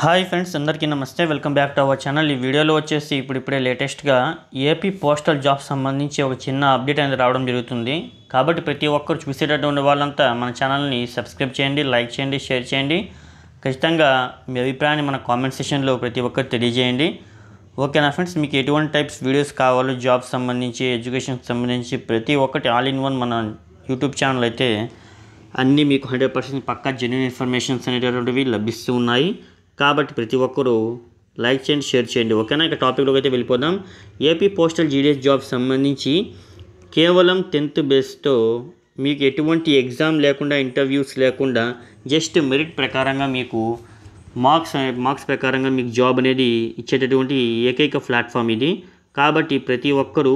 Hi friends అందరికీ నమస్తే. Welcome back to our channel. ఈ వీడియోలో వచ్చేసి ఇప్పుడు ఇప్పుడే లేటెస్ట్గా ఏపీ పోస్టల్ జాబ్ సంబంధించి ఒక చిన్న అప్డేట్ అనేది రావడం జరుగుతుంది. కాబట్టి ప్రతి ఒక్కరు చూసేటటువంటి వాళ్ళంతా మన ఛానల్ని సబ్స్క్రైబ్ చేయండి లైక్ చేయండి షేర్ చేయండి. ఖచ్చితంగా మీ అభిప్రాయాన్ని మన కామెంట్ సెషన్లో ప్రతి ఒక్కరు తెలియజేయండి. ఓకేనా ఫ్రెండ్స్ మీకు ఎటువంటి టైప్స్ వీడియోస్ కావాలో? జాబ్ సంబంధించి ఎడ్యుకేషన్ సంబంధించి ప్రతి ఒక్కటి ఆల్ ఇన్ వన్ మన యూట్యూబ్ ఛానల్ అయితే అన్నీ మీకు హండ్రెడ్ పర్సెంట్ పక్కా జెన్యున్ ఇన్ఫర్మేషన్స్ అనేటటువంటివి లభిస్తూ ఉన్నాయి. కాబట్టి ప్రతి ఒక్కరూ లైక్ చేయండి షేర్ చేయండి. ఓకేనా? ఇక టాపిక్లోకి అయితే వెళ్ళిపోదాం. ఏపీ పోస్టల్ జీడిఎస్ జాబ్ సంబంధించి కేవలం టెన్త్ బేస్తో మీకు ఎటువంటి ఎగ్జామ్ లేకుండా ఇంటర్వ్యూస్ లేకుండా జస్ట్ మెరిట్ ప్రకారంగా మీకు మార్క్స్ మార్క్స్ ప్రకారంగా మీకు జాబ్ అనేది ఇచ్చేటటువంటి ఏకైక ప్లాట్ఫామ్ ఇది. కాబట్టి ప్రతి ఒక్కరూ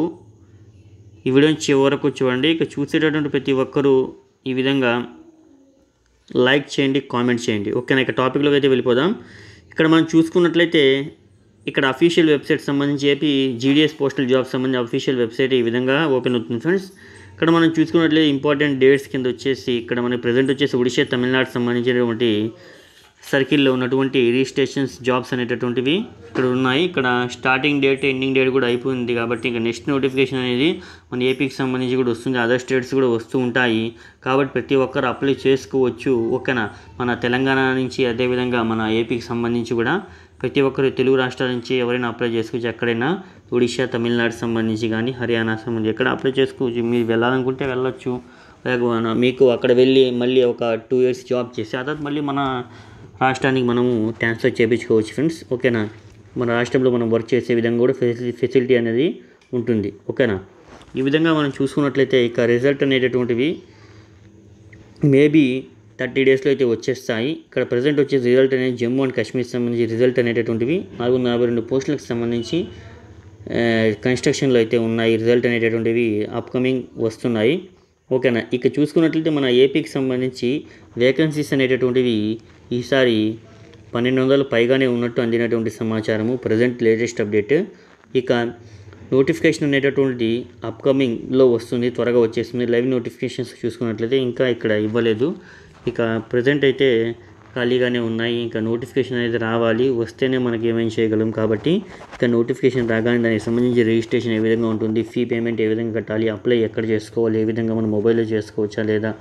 ఈ వీడియోని చివరకు చూడండి. ఇక చూసేటటువంటి ప్రతి ఒక్కరూ ఈ విధంగా లైక్ చేయండి కామెంట్ చేయండి. ఓకేనా? ఇక టాపిక్లోకి అయితే వెళ్ళిపోదాం. ఇక్కడ మనం చూసుకున్నట్లయితే ఇక్కడ అఫీషియల్ వెబ్సైట్ సంబంధించి ఏపీ జీడిఎస్ పోస్టల్ జాబ్ సంబంధించి అఫీషియల్ వెబ్సైట్ ఈ విధంగా ఓపెన్ అవుతుంది ఫ్రెండ్స్. ఇక్కడ మనం చూసుకున్నట్లయితే ఇంపార్టెంట్ డేట్స్ కింద వచ్చేసి ఇక్కడ మనకి ప్రజెంట్ వచ్చేసి ఒడిషా తమిళనాడు సంబంధించినటువంటి సర్కిల్లో ఉన్నటువంటి రిజిస్ట్రేషన్స్ జాబ్స్ అనేటటువంటివి ఇక్కడ ఉన్నాయి. ఇక్కడ స్టార్టింగ్ డేట్ ఎండింగ్ డేట్ కూడా అయిపోయింది కాబట్టి ఇంకా నెక్స్ట్ నోటిఫికేషన్ అనేది మన ఏపీకి సంబంధించి కూడా వస్తుంది. అదర్ స్టేట్స్ కూడా వస్తూ ఉంటాయి. కాబట్టి ప్రతి ఒక్కరు అప్లై చేసుకోవచ్చు. ఓకేనా? మన తెలంగాణ నుంచి అదేవిధంగా మన ఏపీకి సంబంధించి కూడా ప్రతి ఒక్కరు తెలుగు రాష్ట్రాల నుంచి ఎవరైనా అప్లై చేసుకోవచ్చు. ఎక్కడైనా ఒడిషా తమిళనాడు సంబంధించి కానీ హర్యానా సంబంధించి ఎక్కడ అప్లై చేసుకోవచ్చు. మీరు వెళ్ళాలనుకుంటే వెళ్ళొచ్చు. లేకపోతే మీకు అక్కడ వెళ్ళి మళ్ళీ ఒక టూ ఇయర్స్ జాబ్ చేసి ఆ తర్వాత మళ్ళీ మన రాష్ట్రానికి మనము ట్రాన్స్ఫర్ చేయించుకోవచ్చు ఫ్రెండ్స్ ఓకేనా? మన రాష్ట్రంలో మనం వర్క్ చేసే విధంగా కూడా ఫెసిలిటీ ఫెసిలిటీ అనేది ఉంటుంది. ఓకేనా? ఈ విధంగా మనం చూసుకున్నట్లయితే ఇక రిజల్ట్ అనేటటువంటివి మేబీ థర్టీ డేస్లో అయితే వచ్చేస్తాయి. ఇక్కడ ప్రజెంట్ వచ్చే రిజల్ట్ అనేది జమ్మూ అండ్ కాశ్మీర్ సంబంధించి రిజల్ట్ అనేటటువంటివి నాలుగు వందల నలభై రెండు పోస్టులకు సంబంధించి కన్స్ట్రక్షన్లో అయితే ఉన్నాయి. రిజల్ట్ అనేటటువంటివి అప్కమింగ్ వస్తున్నాయి. ఓకేనా? ఇక చూసుకున్నట్లయితే మన ఏపీకి సంబంధించి వేకెన్సీస్ అనేటటువంటివి ఈసారి పన్నెండు వందలు పైగానే ఉన్నట్టు అందినటువంటి సమాచారము. ప్రజెంట్ లేటెస్ట్ అప్డేట్ ఇక నోటిఫికేషన్ అనేటటువంటిది అప్కమింగ్లో వస్తుంది త్వరగా వచ్చేస్తుంది. లైవ్ నోటిఫికేషన్స్ చూసుకున్నట్లయితే ఇంకా ఇక్కడ ఇవ్వలేదు. ఇక ప్రజెంట్ అయితే ఖాళీగానే ఉన్నాయి. ఇంకా నోటిఫికేషన్ అనేది రావాలి. వస్తేనే మనకి ఏమైనా చేయగలం కాబట్టి ఇంకా నోటిఫికేషన్ రాగానే దానికి సంబంధించి రిజిస్ట్రేషన్ ఏ విధంగా ఉంటుంది? ఫీ పేమెంట్ ఏ విధంగా కట్టాలి? అప్లై ఎక్కడ చేసుకోవాలి? ఏ విధంగా మనం మొబైల్లో చేసుకోవచ్చా లేదా?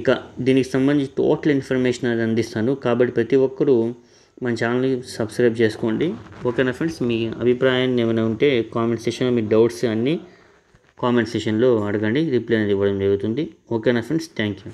ఇక దీనికి సంబంధించి టోటల్ ఇన్ఫర్మేషన్ అది అందిస్తాను. కాబట్టి ప్రతి ఒక్కరూ మన ఛానల్ని సబ్స్క్రైబ్ చేసుకోండి. ఓకేనా ఫ్రెండ్స్? మీ అభిప్రాయాన్ని ఏమైనా ఉంటే కామెంట్ సెషన్లో మీ డౌట్స్ అన్నీ కామెంట్ సెషన్లో అడగండి. రిప్లై అనేది ఇవ్వడం జరుగుతుంది. ఓకేనా ఫ్రెండ్స్? Thank you.